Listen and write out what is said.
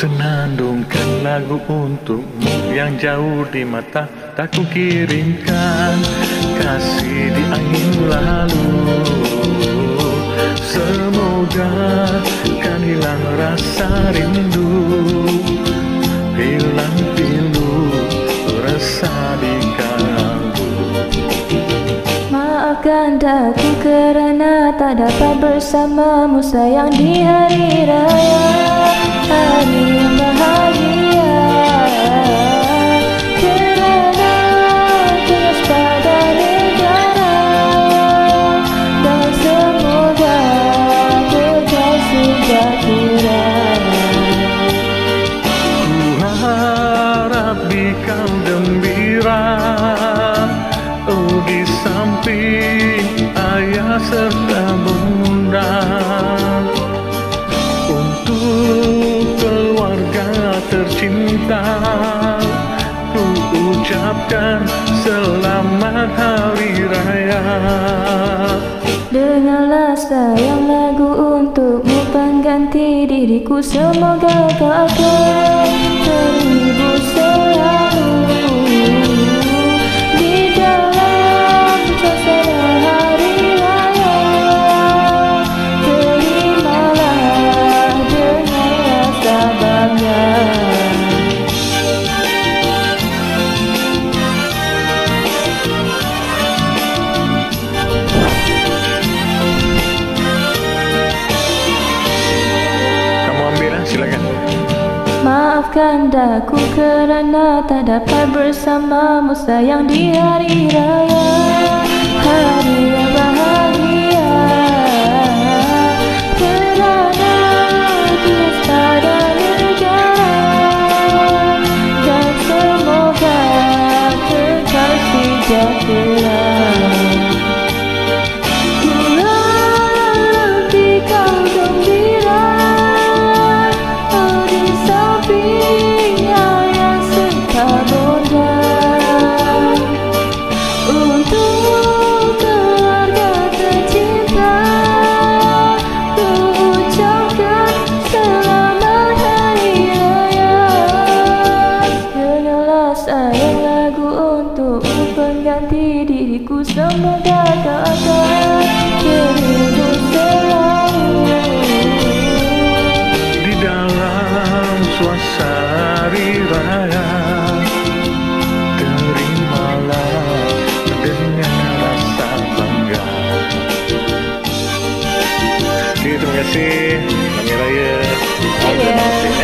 Kandungkan lagu untukmu yang jauh di mata Tak ku kirimkan kasih di angin lalu. Semoga kan hilang rasa rindu. Hilang pilu rasa di kalbu Maafkan aku kerana tak dapat bersamamu sayang di hari raya Hari yang tercinta Ku ucapkan selamat hari raya. Dengarlah sayang lagu untukmu pengganti diriku Semoga kau akan Maafkan daku kerana tak dapat bersamamu sayang di hari raya. Hari yang bahagia. Kerana kita pada negara Dan semoga kekal sejahtera pengganti diriku Semoga kau akan diriku selalu Di dalam suasana raya Terimalah dengan rasa bangga. Oke, terima kasih. Kami Raya